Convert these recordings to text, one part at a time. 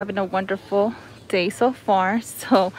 having a wonderful day so far. So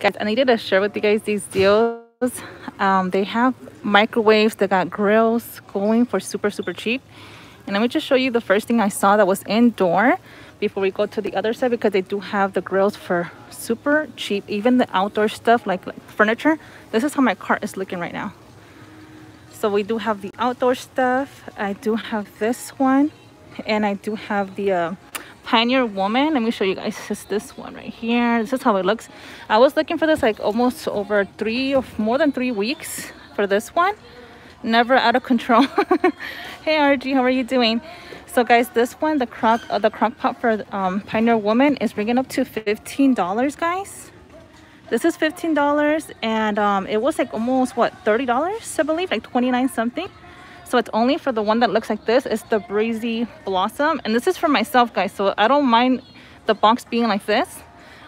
guys i needed to share with you guys these deals. Um, they have microwaves they got grills going for super super cheap. And let me just show you the first thing i saw that was indoor before we go to the other side because they do have the grills for super cheap even the outdoor stuff like, like furniture. This is how my cart is looking right now. So we do have the outdoor stuff. I do have this one and i do have the uh, Pioneer Woman. Let me show you guys just this one right here. This is how it looks. I was looking for this like almost over three or more than three weeks for this one. Never out of control. hey RG, how are you doing? So guys, this one, the crock, uh, the crock pot for um, Pioneer Woman is bringing up to $15, guys. This is $15 and um, it was like almost what, $30, I believe, like 29 something. So it's only for the one that looks like this. It's the Breezy Blossom. And this is for myself, guys. So I don't mind the box being like this.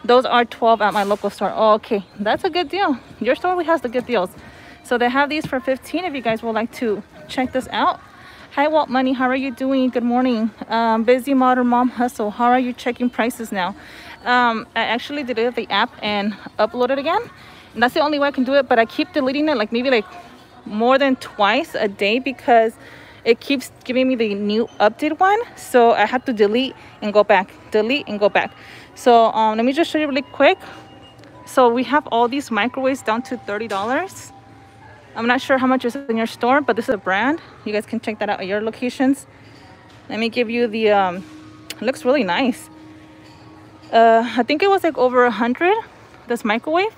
Those are 12 at my local store. Oh, okay. That's a good deal. Your store has the good deals. So they have these for 15 if you guys would like to check this out. Hi, Walt Money. How are you doing? Good morning. Um, busy Modern Mom Hustle. How are you checking prices now? Um, I actually deleted the app and uploaded it again. And that's the only way I can do it. But I keep deleting it like maybe like more than twice a day because it keeps giving me the new update one. So i have to delete and go back delete and go back. So um, let me just show you really quick. So we have all these microwaves down to 30 dollars. I'm not sure how much is in your store but this is a brand. You guys can check that out at your locations. Let me give you the um looks really nice. Uh i think it was like over a hundred this microwave.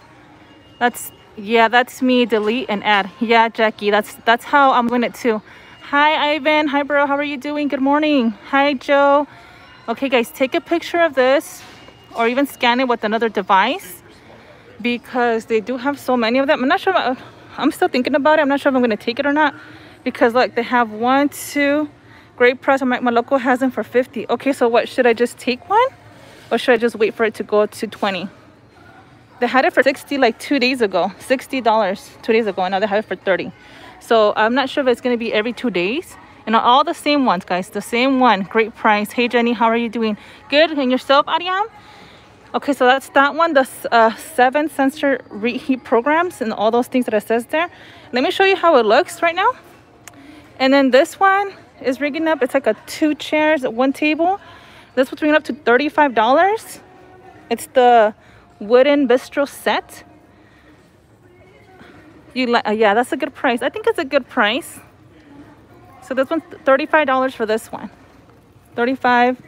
That's yeah, that's me. Delete and add. Yeah, Jackie, that's that's how I'm doing it too. Hi, Ivan. Hi, bro. How are you doing? Good morning. Hi, Joe. Okay, guys, take a picture of this or even scan it with another device because they do have so many of them. I'm not sure. I'm still thinking about it. I'm not sure if I'm going to take it or not because like they have one, two, great price. My, my local has them for 50. Okay, so what? Should I just take one or should I just wait for it to go to 20? They had it for 60 like two days ago. 60 dollars two days ago and now they have it for 30 so i'm not sure if it's going to be every two days. And all the same ones guys the same one. Great price. Hey jenny how are you doing? Good and yourself ariam? Okay so that's that one the uh, seven sensor reheat programs and all those things that it says there. Let me show you how it looks right now. And then this one is rigging up. It's like a two chairs at one table. This was bringing up to 35 dollars. It's the wooden bistro set? You like uh, yeah that's a good price. I think it's a good price. So this one's 35 dollars for this one. 35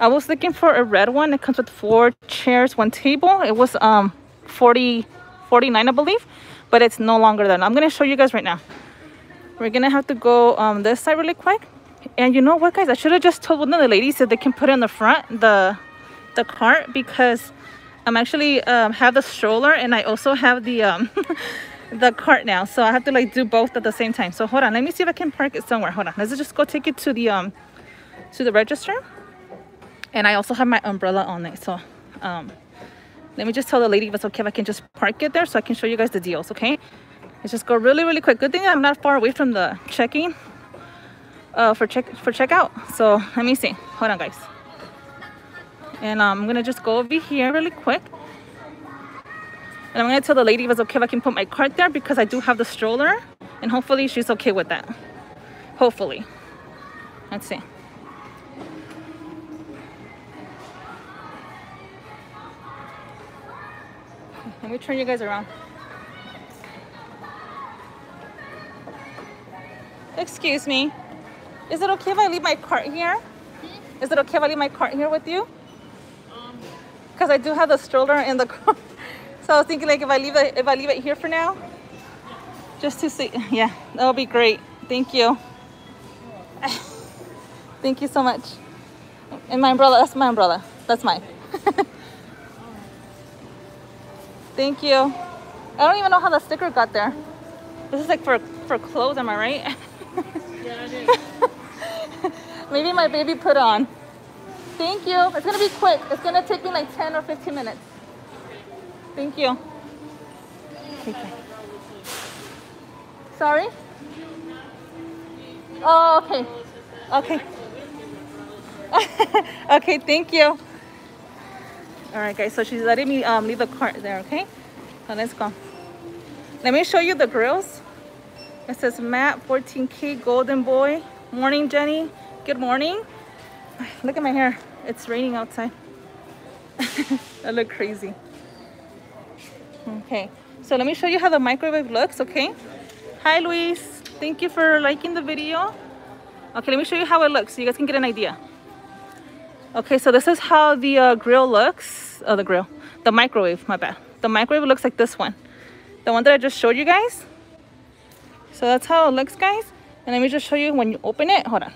i was looking for a red one. It comes with four chairs one table. It was um 40 49 i believe but it's no longer that i'm gonna show you guys right now. We're gonna have to go um this side really quick. And you know what guys? I should have just told one of the ladies that they can put it in the front the the cart because I'm actually um, have the stroller and I also have the um, the cart now. So I have to like do both at the same time. So hold on, let me see if I can park it somewhere. Hold on, let's just go take it to the um to the register. And I also have my umbrella on it. So um, let me just tell the lady if it's okay if I can just park it there so I can show you guys the deals, okay? Let's just go really, really quick. Good thing I'm not far away from the checking uh, for check for checkout. So let me see. Hold on, guys and um, I'm gonna just go over here really quick. And I'm gonna tell the lady if it's okay if I can put my cart there because I do have the stroller. And hopefully she's okay with that. Hopefully. Let's see. Let me turn you guys around. Excuse me. Is it okay if I leave my cart here? Is it okay if I leave my cart here with you because I do have the stroller in the car. So I was thinking like if I leave it if I leave it here for now, just to see. Yeah, that'll be great. Thank you. Thank you so much. And my umbrella, that's my umbrella. That's mine. Thank you. I don't even know how the sticker got there. This is like for for clothes, am I right? yeah, is. Maybe my baby put on. Thank you. It's gonna be quick. It's gonna take me like 10 or 15 minutes. Thank you. Okay. Sorry? Oh, okay. Okay. okay, thank you. All right, guys. So she's letting me um leave the cart there. Okay. So let's go. Let me show you the grills. It says Matt 14K Golden Boy. Morning, Jenny. Good morning. Look at my hair. It's raining outside. I look crazy. Okay. So let me show you how the microwave looks, okay? Hi, Luis. Thank you for liking the video. Okay, let me show you how it looks so you guys can get an idea. Okay, so this is how the uh, grill looks. Oh, the grill. The microwave, my bad. The microwave looks like this one. The one that I just showed you guys. So that's how it looks, guys. And let me just show you when you open it. Hold on.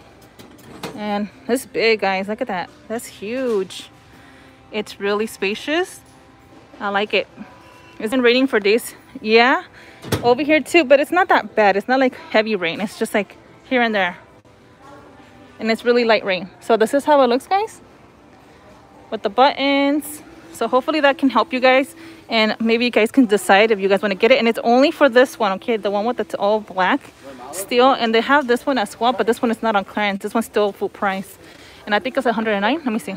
And it's big, guys. Look at that. That's huge. It's really spacious. I like it. It's been raining for days. Yeah, over here too, but it's not that bad. It's not like heavy rain. It's just like here and there. And it's really light rain. So this is how it looks, guys. With the buttons. So hopefully that can help you guys. And maybe you guys can decide if you guys want to get it. And it's only for this one, okay? The one with the all black steel. And they have this one as well, but this one is not on clearance. This one's still full price. And I think it's 109. Let me see.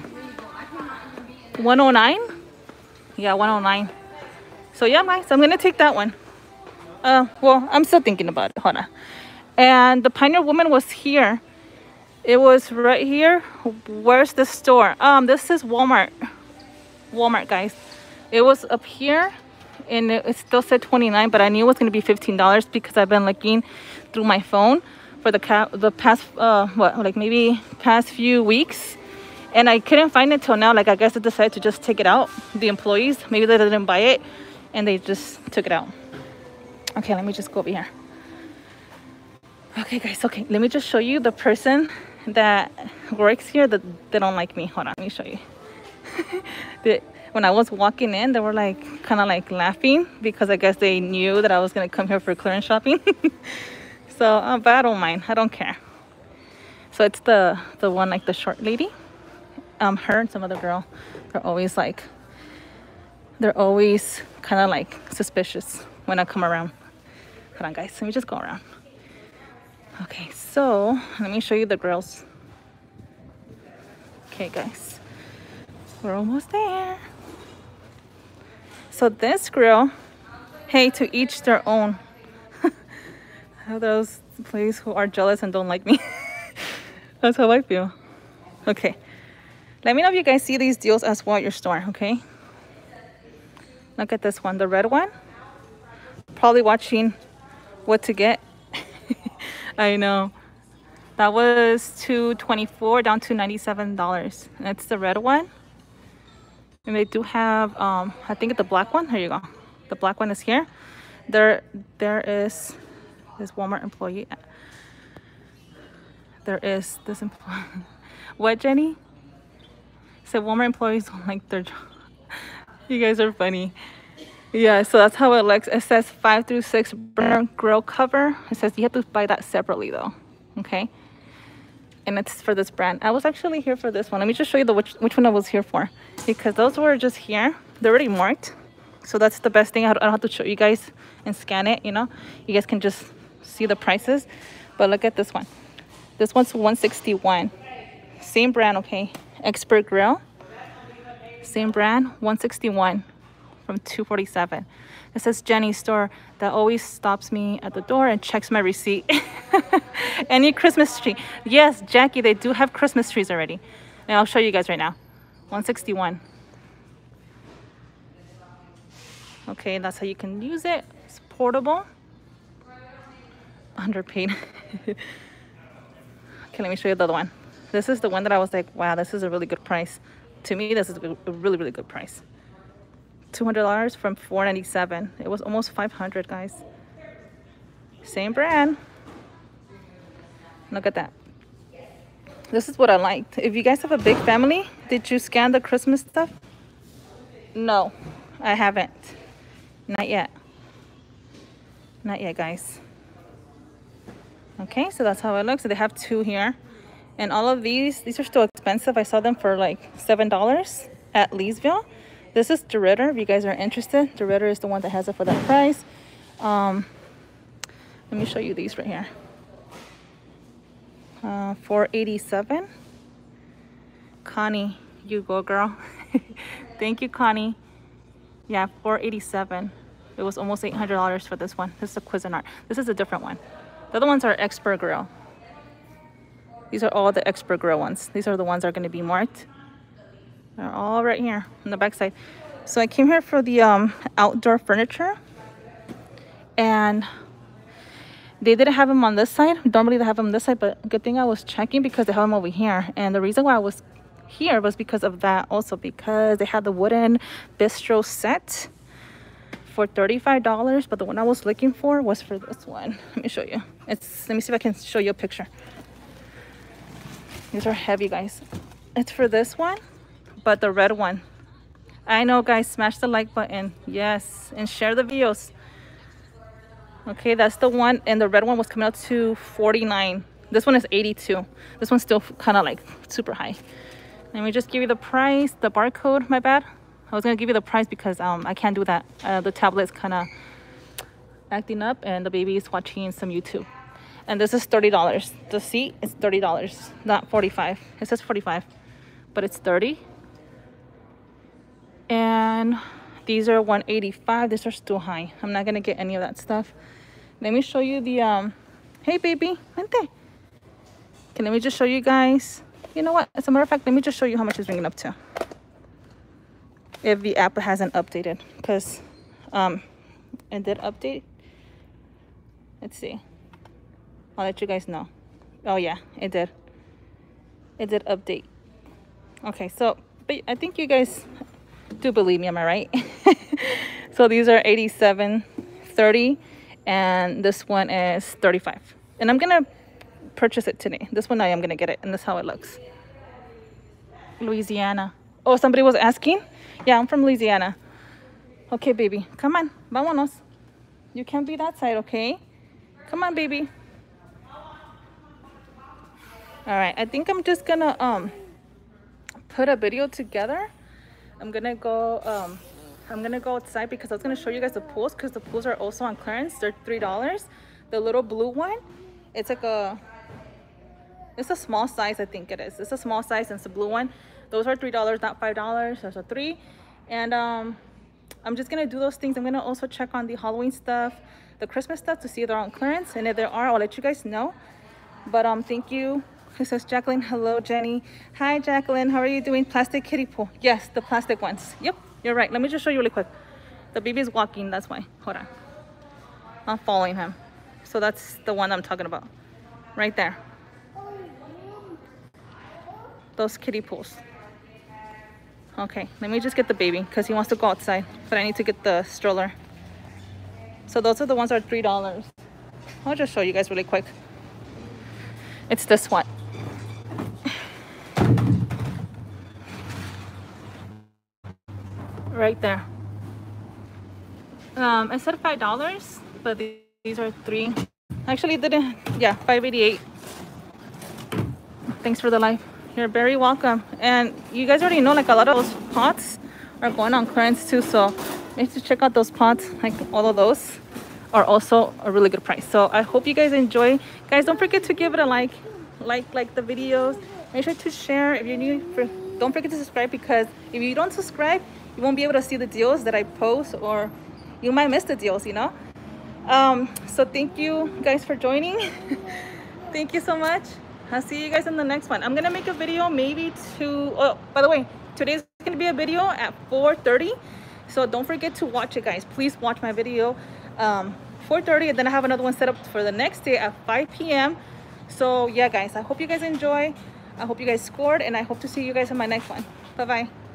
109? Yeah, 109. So yeah, guys, I'm gonna take that one. Uh, well, I'm still thinking about it. Hold on. And the Pioneer Woman was here. It was right here. Where's the store? Um, this is Walmart. Walmart, guys. It was up here, and it, still said 29, but I knew it was gonna be $15 because I've been looking through my phone for the the past uh what like maybe past few weeks and I couldn't find it till now like I guess I decided to just take it out the employees maybe they didn't buy it and they just took it out. Okay, let me just go over here. Okay, guys, okay, let me just show you the person that works here that they don't like me. Hold on, let me show you. the, when I was walking in, they were like kind of like laughing because I guess they knew that I was gonna come here for clearance shopping. so, uh, but I don't mind. I don't care. So it's the the one like the short lady. Um, her and some other girl. They're always like they're always kind of like suspicious when I come around. Hold on, guys. Let me just go around. Okay, so let me show you the grills. Okay, guys. We're almost there. So this grill, hey, to each their own. those please who are jealous and don't like me. That's how I feel. Okay. Let me know if you guys see these deals as well at your store, okay? Look at this one, the red one. Probably watching what to get. I know. That was 224 down to $97. That's the red one. And they do have, um, I think the black one. Here you go. The black one is here. There, there is this Walmart employee. There is this employee. what, Jenny? So Walmart employees don't like their job. You guys are funny. Yeah, so that's how it looks. It says five through six burner grill cover. It says you have to buy that separately though. Okay. And it's for this brand. I was actually here for this one. Let me just show you the which, which one I was here for. Because those were just here. They're already marked. So that's the best thing. I don't have to show you guys and scan it, you know. You guys can just see the prices. But look at this one. This one's 161 Same brand, okay. Expert Grill same brand 161 from 247 This is jenny's store that always stops me at the door and checks my receipt. Any christmas tree? Yes jackie they do have christmas trees already. And i'll show you guys right now. 161 okay that's how you can use it. It's portable. Underpaid. Okay let me show you the other one. This is the one that i was like wow this is a really good price. To me this is a really really good price $200 from 497 it was almost 500 guys. Same brand. Look at that. This is what I liked. If you guys have a big family did you scan the Christmas stuff? No I haven't. Not yet. Not yet guys. Okay so that's how it looks. So they have two here. And all of these, these are still expensive. I saw them for like $7 at Leesville. This is DeRidder, if you guys are interested. DeRidder is the one that has it for that price. Um, let me show you these right here. Uh, 487 Connie, you go girl. Thank you, Connie. Yeah, 487 It was almost $800 for this one. This is a Cuisinart. This is a different one. The other ones are Expert Grill. These are all the Expert Grill ones. These are the ones that are going to be marked. They're all right here on the back side. So I came here for the um, outdoor furniture. And they didn't have them on this side. Normally they have them this side, but good thing I was checking because they have them over here. And the reason why I was here was because of that also because they had the wooden bistro set for $35 but the one I was looking for was for this one let me show you it's let me see if I can show you a picture these are heavy guys it's for this one but the red one I know guys smash the like button yes and share the videos okay that's the one and the red one was coming out to 49 this one is 82 this one's still kind of like super high let me just give you the price, the barcode, my bad. I was gonna give you the price because um, I can't do that. Uh, the tablet's kind of acting up and the baby is watching some YouTube. And this is $30. The seat is $30, not 45. It says 45, but it's 30. And these are 185. These are still high. I'm not gonna get any of that stuff. Let me show you the, um, hey baby, vente. Okay, let me just show you guys you know what as a matter of fact let me just show you how much it's bringing up to if the app hasn't updated because um it did update let's see i'll let you guys know oh yeah it did it did update okay so but i think you guys do believe me am i right so these are 87 30 and this one is 35 and i'm gonna purchase it today. This one I am to get it, and this is how it looks. Louisiana. Oh, somebody was asking? Yeah, I'm from Louisiana. Okay, baby. Come on. Vámonos. You can't be that side, okay? Come on, baby. All right. I think I'm just to um put a video together. I'm to go... um I'm gonna go outside because I was gonna show you guys the pools because the pools are also on clearance. They're three dollars. The little blue one, it's like a it's a small size, I think it is. It's a small size and it's a blue one. Those are $3, not $5. Those are three. And um, I'm just to do those things. I'm to also check on the Halloween stuff, the Christmas stuff to see if they're on clearance. And if there are, I'll let you guys know. But um, thank you. It says Jacqueline. Hello, Jenny. Hi, Jacqueline. How are you doing? Plastic kiddie pool. Yes, the plastic ones. Yep, you're right. Let me just show you really quick. The baby's walking. That's why. Hold on. I'm following him. So that's the one I'm talking about. Right there those kiddie pools. Okay, let me just get the baby because he wants to go outside, but I need to get the stroller. So those are the ones that are $3. I'll just show you guys really quick. It's this one. Right there. Um, I said $5, but these are three. Actually, didn't, yeah, 588 Thanks for the life. You're very welcome. And you guys already know like a lot of those pots are going on clearance too. So make sure to check out those pots. Like all of those are also a really good price. So I hope you guys enjoy. Guys, don't forget to give it a like. Like like the videos. Make sure to share if you're new. For, don't forget to subscribe because if you don't subscribe, you won't be able to see the deals that I post or you might miss the deals, you know? Um, so thank you guys for joining. thank you so much. I'll see you guys in the next one. I'm gonna make a video maybe to, oh, by the way, today's gonna be a video at 4.30. So don't forget to watch it, guys. Please watch my video. Um, 4.30 and then I have another one set up for the next day at 5 p.m. So yeah, guys, I hope you guys enjoy. I hope you guys scored and I hope to see you guys in my next one. Bye-bye.